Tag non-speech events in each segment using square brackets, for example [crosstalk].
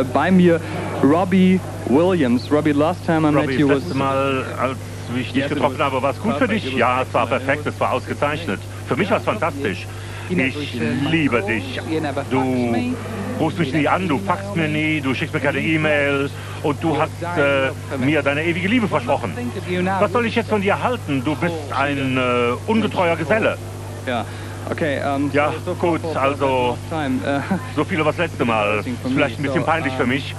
äh, bei mir Robbie Williams. Robbie, last time I met Robbie, you das was... letzte Mal, als ich dich getroffen habe, war es gut für dich? Ja, es war perfekt, es war ausgezeichnet. Für mich war es fantastisch. Ich liebe dich. Du rufst mich nie an, du faxst mir nie, du schickst mir keine E-Mail und du hast äh, mir deine ewige Liebe versprochen. Was soll ich jetzt von dir halten? Du bist ein äh, ungetreuer Geselle. Ja, okay. ähm, Ja, so- gut, also-. Äh, So viel über das letzte Mal. [laughs] Vielleicht ein bisschen peinlich für mich.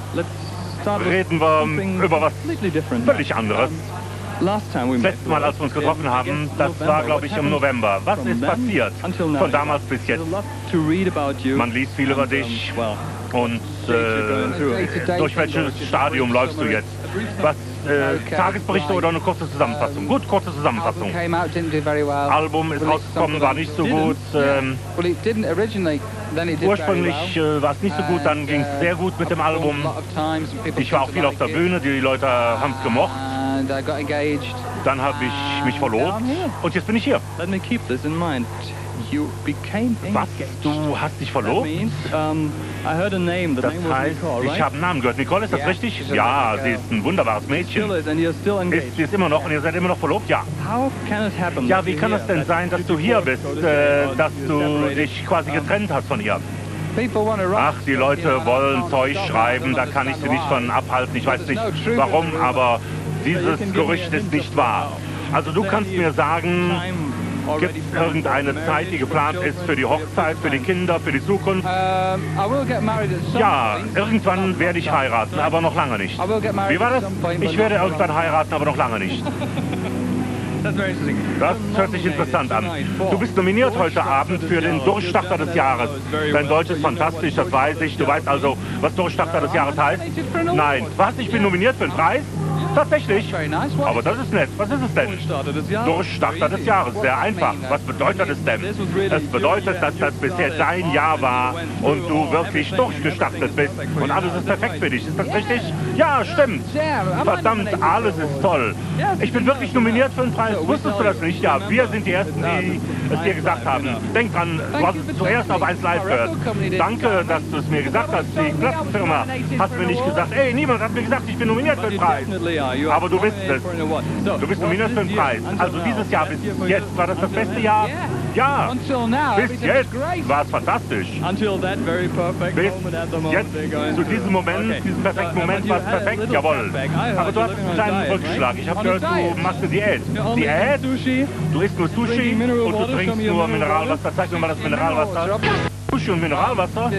start with Reden wir über was völlig anderes. Das letzte Mal, als wir uns getroffen haben, das war, glaube ich, im November. Was ist passiert? Von damals bis jetzt. Man liest viel über dich und äh, durch welches Stadium läufst du jetzt? Was, äh, Tagesberichte oder eine kurze Zusammenfassung? Gut, kurze Zusammenfassung. Album ist rausgekommen, war nicht so gut. Ähm, ursprünglich äh, war es nicht so gut, dann ging es sehr gut mit dem Album. A lot of times and people Ich war auch viel auf der. Bühne, die Leute haben es gemocht. And I got engaged. Dann habe ich mich verlobt und jetzt bin ich hier. Let me keep this in mind. You became Was? Du hast dich verlobt? Das heißt, ich habe einen Namen gehört. Nicole, ist das richtig? Ja, sie ist ein wunderbares Still Mädchen. Ist sie ist immer noch und ihr seid immer noch verlobt? Ja. Ja, wie kann es denn sein, dass du hier bist, äh, dass du dich quasi getrennt hast von ihr? Ach, die Leute wollen Zeug schreiben, da kann ich sie nicht von abhalten. Ich weiß nicht warum, aber dieses Gerücht ist nicht wahr. Also du kannst mir sagen, gibt es irgendeine Zeit, die geplant ist für die Hochzeit, für die Kinder, für die Zukunft? Um, I will get married at some Ja, irgendwann werde ich heiraten, aber noch lange nicht. I will get married Wie war das? Ich werde irgendwann heiraten, aber noch lange nicht. [laughs] Das hört sich interessant an. Du bist nominiert heute Abend für den Durchstarter des Jahres. Dein Deutsch ist fantastisch, das weiß ich. Du weißt also, was Durchstarter des Jahres heißt? Nein. Was? Ich bin nominiert für einen Preis? Tatsächlich. Aber das ist nett. Was ist es denn? Durchstarter des Jahres. Sehr einfach. Was bedeutet es denn? Es bedeutet, dass das bisher dein Jahr war und du wirklich durchgestartet bist und alles ist perfekt für dich. Ist das richtig? Ja, stimmt. Verdammt, alles ist toll. Ich bin wirklich nominiert für einen Preis. Wusstest du das nicht? Ja, wir sind die Ersten, die es dir gesagt haben. Denk dran, du hast es zuerst auf 1 Live gehört. Danke, dass du es mir gesagt hast. Die Plattenfirma hat mir nicht gesagt, ey, niemand hat mir gesagt, ich bin nominiert für einen Preis. Aber du bist es. Du bist is für this Preis. Also dieses Jahr bis jetzt, war das das beste Jahr? Ja. Until now, Bis jetzt war es fantastisch. Until that very perfect Bis jetzt, zu diesem Moment, Okay. diesem perfekten So, Moment war es perfekt, jawohl. Aber du hast einen kleinen Rückschlag. Ich habe gehört, du machst eine Diät. Diät? Du isst nur Sushi und du trinkst nur mineral Mineralwasser. Zeig mir mal das Mineralwasser. Sushi und Mineralwasser.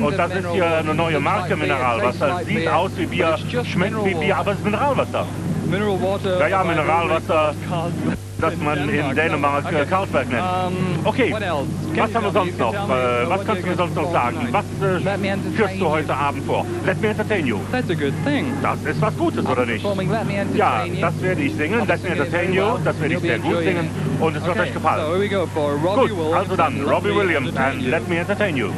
Und das ist hier eine neue Marke Mineralwasser. Sieht aus wie Bier, schmeckt wie Bier, aber es ist Mineralwasser. Ja, ja, Mineralwasser. Das man in Dänemark äh, Okay. Carlsberg nennt. Okay, was haben wir sonst noch? Äh, Was kannst du mir sonst noch sagen? Was Let me äh, entertain führst du heute Abend vor? Let me entertain you. That's a good thing. Das ist was Gutes, oder nicht? Ja, das werde ich singen. Let me entertain you. Das werde ich sehr gut singen. Und es wird euch gefallen. Gut, also dann Robbie Williams and. Let me entertain you.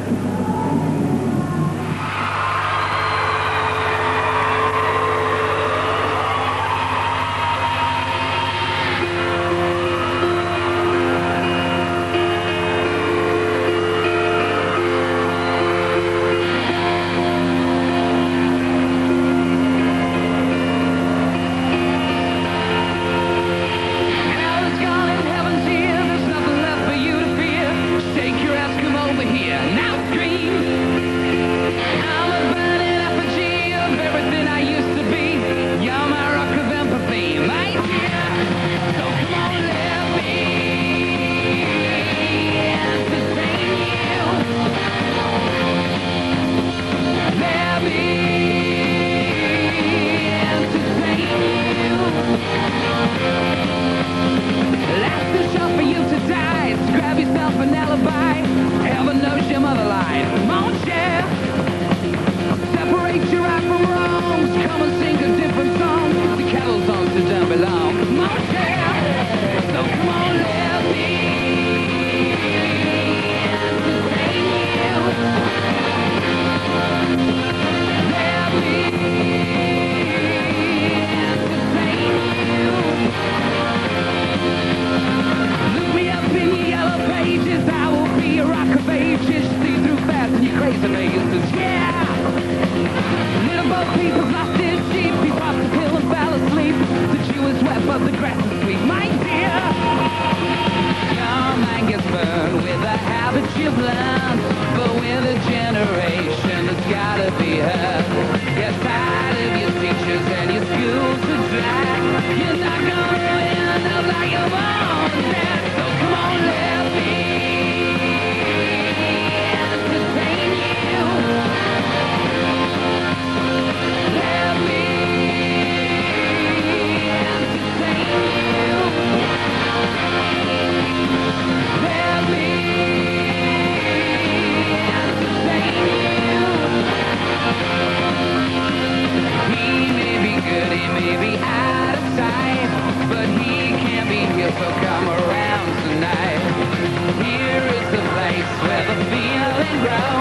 tight, but he can't be here, so come around tonight. Here is the place where the feeling grows.